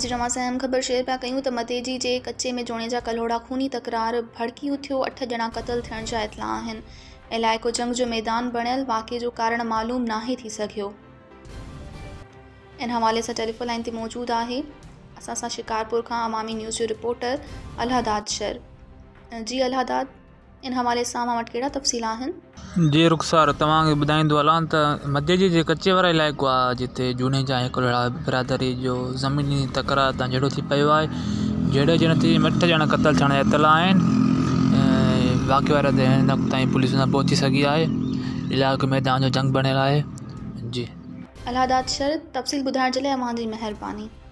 झांसी रमां अहम ख़बर शेयर पिया कयूं तो मदेजी के कच्चे में जोड़े जा कलोड़ा खूनी तकरार भड़की थियो अठ जणा क़तल थियण इतला आहिनि जंग जो मैदान बणियल वाक़े जो कारण मालूम ना थी सघियो इन हवाले सां टेलीफोन लाइन ते मौजूदु आहे असां सां शिकारपुर खां अवामी न्यूज़ जो रिपोर्टर अलहदाद शर जी अलहदाद कहिड़ा रुख़सार तव्हांखे ॿुधाईंदो हलां त मध्य जे कचे वारा इलाइक़ो आहे जिते जा हिकुकरार जहिड़ो थी पियो आहे जहिड़ो अठ ॼणा कतल आहिनि पहुची सघी आहे इलाइक़े में तव्हांजो जंग बणियलु आहे जी अल